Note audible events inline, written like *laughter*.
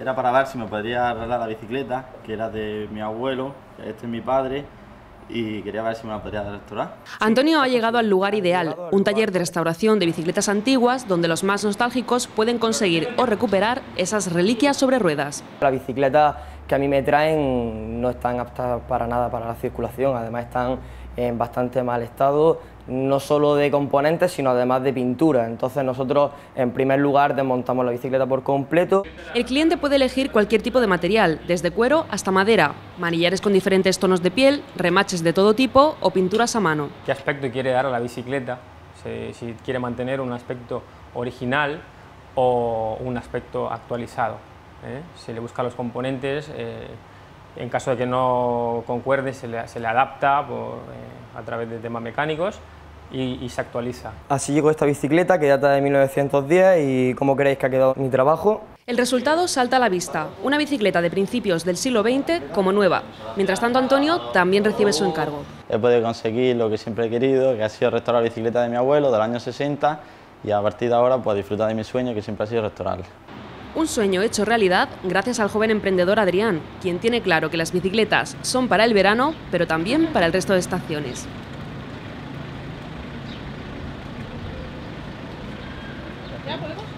era para ver si me podría arreglar la bicicleta, que era de mi abuelo, este es mi padre, y quería ver si me la podría restaurar. Antonio ha llegado al lugar ideal, un taller de restauración de bicicletas antiguas donde los más nostálgicos pueden conseguir o recuperar esas reliquias sobre ruedas. La bicicleta que a mí me traen no están aptas para nada para la circulación, además están en bastante mal estado, no solo de componentes, sino además de pintura. Entonces nosotros, en primer lugar, desmontamos la bicicleta por completo. El cliente puede elegir cualquier tipo de material, desde cuero hasta madera, manillares con diferentes tonos de piel, remaches de todo tipo o pinturas a mano. ¿Qué aspecto quiere dar a la bicicleta? Si, quiere mantener un aspecto original o un aspecto actualizado. ¿eh? Se le busca los componentes, eh, en caso de que no concuerde se le, adapta eh, a través de temas mecánicos y, se actualiza. Así llegó esta bicicleta que data de 1910 y cómo creéis que ha quedado mi trabajo. El resultado salta a la vista, una bicicleta de principios del siglo XX como nueva. Mientras tanto Antonio también recibe su encargo. He podido conseguir lo que siempre he querido, que ha sido restaurar la bicicleta de mi abuelo del año 60 y a partir de ahora pues disfrutar de mi sueño que siempre ha sido restaurarla. Un sueño hecho realidad gracias al joven emprendedor Adrián, quien tiene claro que las bicicletas son para el verano, pero también para el resto de estaciones. ¿Ya podemos? *laughs*